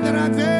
that I did.